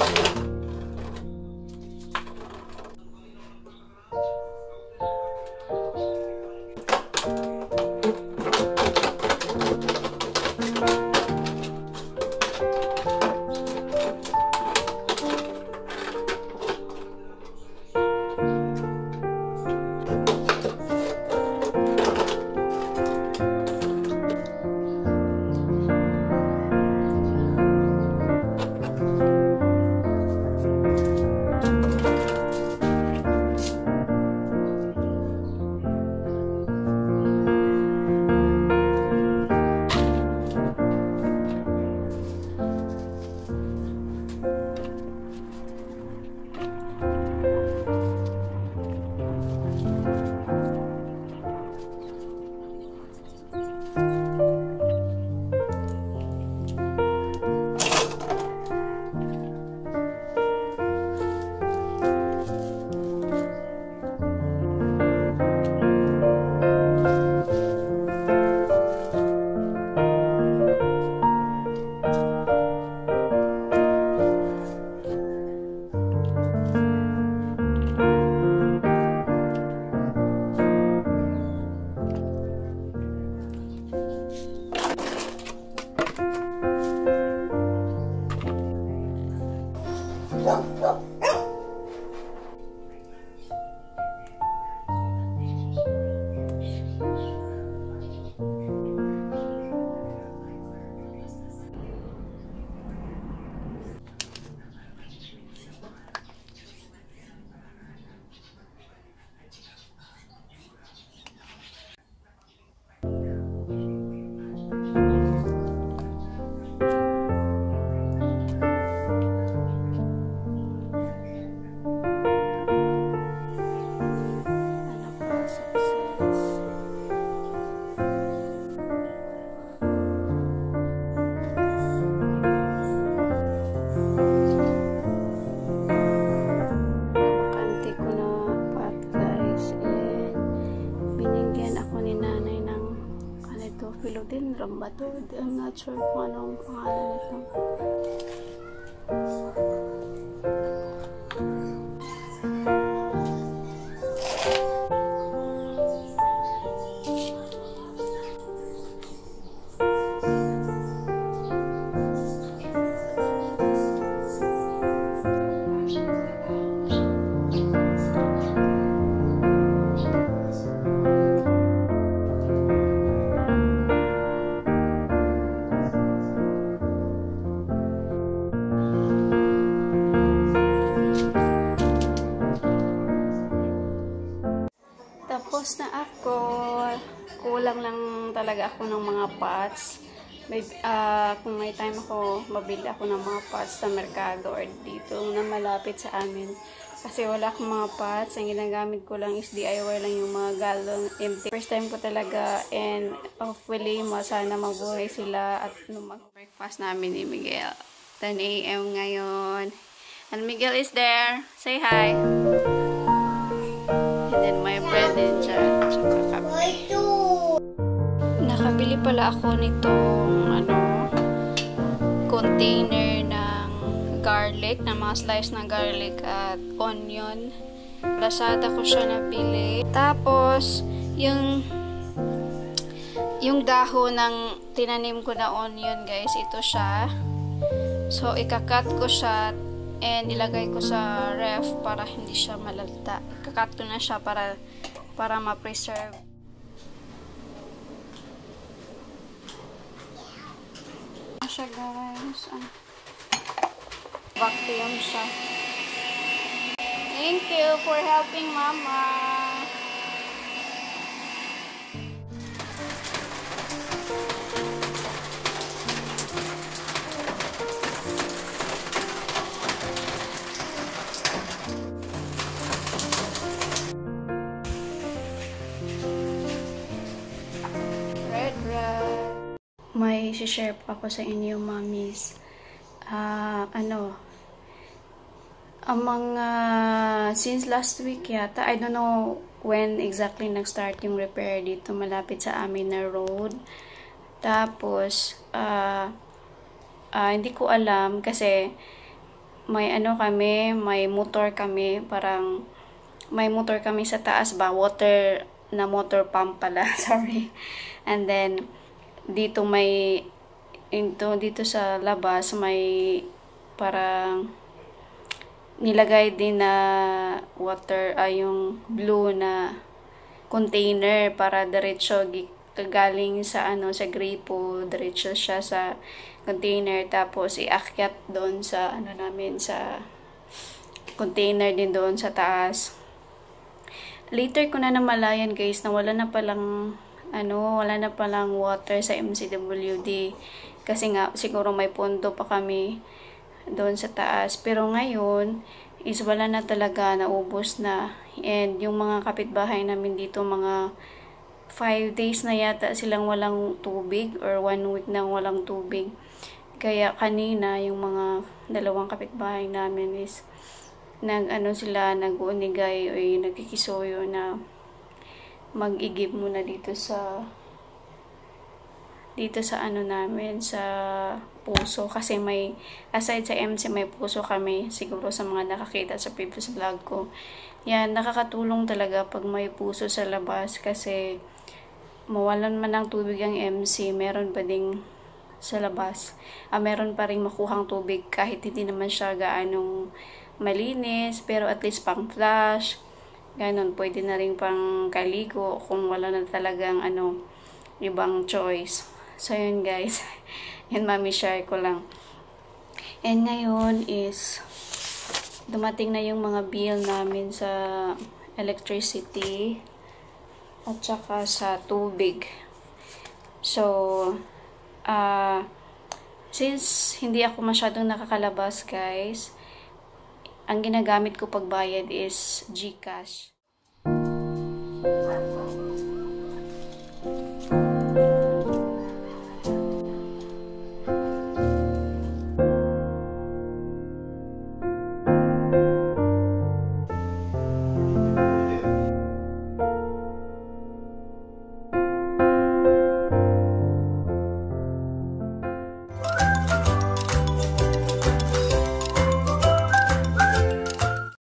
何? Philodendron ba to? I'm not sure kung anong pangalan nito. Kulang lang talaga ako ng mga pots. May, ah, kung may time ako, mabili ako ng mga pots sa merkado or dito na malapit sa amin. Kasi wala akong mga pots. Ang ginagamit ko lang is DIY lang yung mga galon empty. First time ko talaga and hopefully sana mabuhay sila at lumag breakfast namin ni Miguel. 10 a.m. ngayon. And Miguel is there. Say hi. And then my bread and jam. Pala ako nitong ano container ng garlic, ng mga slice ng garlic at onion. Lazada ko siya nabili. Tapos, yung yung dahon ng tinanim ko na onion, guys, ito siya. So, ikakat ko siya and ilagay ko sa ref para hindi siya malalta. Ikakat ko na siya para para ma-preserve. Ano siya guys? Ah. Vacuum siya. Thank you for helping mama. May share po ako sa inyo, mommies. Ah, ano, ang mga, since last week yata, I don't know when exactly nag-start yung repair dito malapit sa amin na road. Tapos, ah, ah, hindi ko alam kasi may ano kami, may motor kami, parang may motor kami sa taas ba, water na motor pump pala, sorry. And then, dito may, ito, dito sa labas, may parang nilagay din na water, ay yung blue na container para diretso galing sa ano sa gripo diretso siya sa container. Tapos iakyat doon sa ano namin sa container din doon sa taas. Later ko na namalayan guys na wala na palang ano wala na palang water sa MCWD kasi nga siguro may pondo pa kami doon sa taas. Pero ngayon is wala na talaga naubos na. And yung mga kapitbahay namin dito mga 5 days na yata silang walang tubig or 1 week nang walang tubig. Kaya kanina yung mga dalawang kapitbahay namin is nag ano sila nag-unigay o nagkikisoyo na mag-igib muna dito sa dito sa ano namin sa puso kasi may aside sa MC may puso kami siguro sa mga nakakita sa previous vlog ko yan nakakatulong talaga pag may puso sa labas kasi mawalan man ng tubig ang MC, meron pa ding sa labas. Ah, meron pa rin makuhang tubig kahit hindi naman siya gaanong malinis, pero at least pang flush. Ganon, pwede na rin pang kaligo kung wala na talagang ano, ibang choice. So, yun guys. Yan, mami, share ko lang. And ngayon is, dumating na yung mga bill namin sa electricity at saka sa tubig. So, uh, since hindi ako masyadong nakakalabas, guys, ang ginagamit ko pagbayad is GCash.